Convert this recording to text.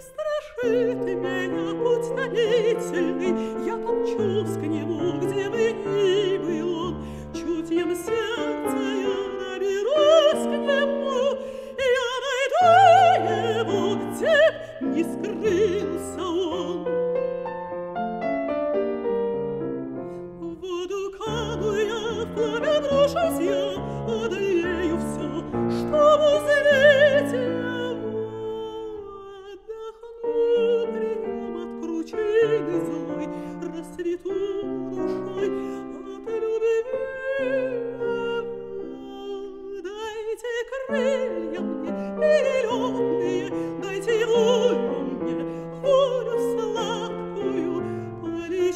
страшит меня путь на не скрылся он. В воду кану я, в пламя брошусь я, одолею все, что узреть его. Отдохну прием от кручины злой, расцвету душой